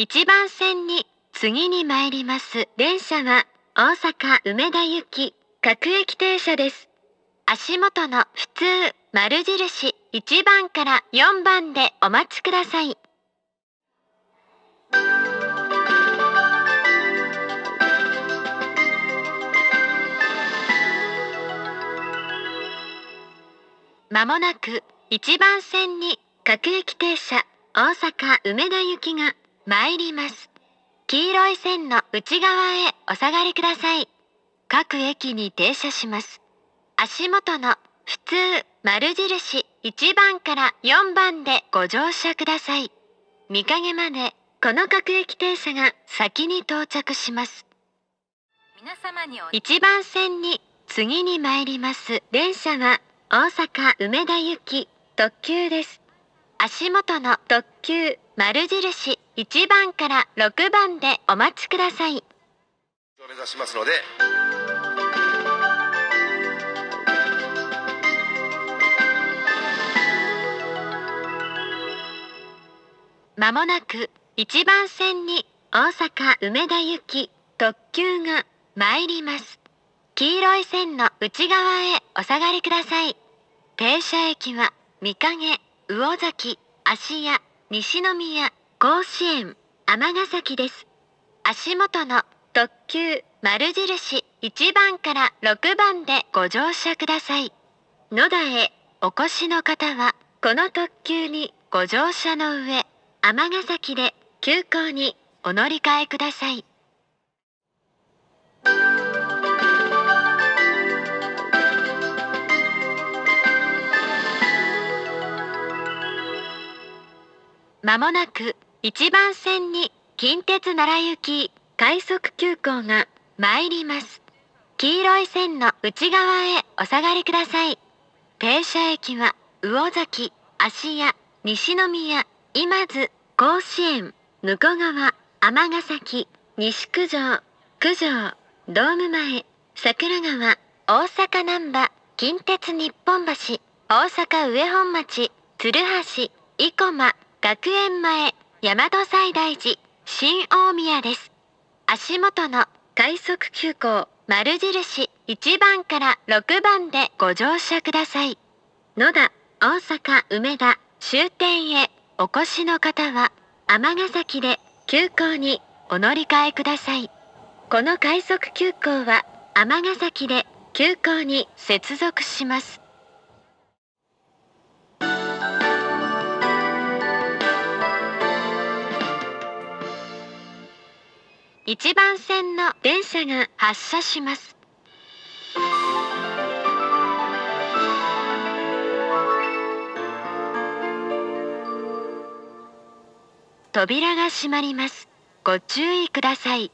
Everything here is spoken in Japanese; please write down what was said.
1番線に次に参ります。電車は大阪梅田行き。各駅停車です。足元の普通丸印。1番から4番でお待ちください。まもなく1番線に各駅停車。大阪梅田行きが。参ります。黄色い線の内側へお下がりください。各駅に停車します。足元の普通丸印1番から4番でご乗車ください。見影までこの各駅停車が先に到着します。皆様に1番線に次に参ります。電車は大阪梅田行き特急です。足元の特急丸印1番から6番でお待ちください。を目指しますので。まもなく1番線に大阪梅田行き特急が参ります。黄色い線の内側へお下がりください。停車駅は三影魚崎芦屋西宮甲子園尼崎です。足元の特急丸印1番から6番でご乗車ください。野田へお越しの方はこの特急にご乗車の上尼崎で急行にお乗り換えください。まもなく1番線に近鉄奈良行き快速急行が参ります。黄色い線の内側へお下がりください。停車駅は魚崎芦屋西宮今津甲子園向川尼崎西九条九条ドーム前桜川大阪難波近鉄日本橋大阪上本町鶴橋生駒学園前大和西大寺新大宮です。足元の快速急行丸印1番から6番でご乗車ください。野田大阪梅田終点へお越しの方は尼崎で急行にお乗り換えください。この快速急行は尼崎で急行に接続します。1番線の電車が発車します。扉が閉まります。ご注意ください。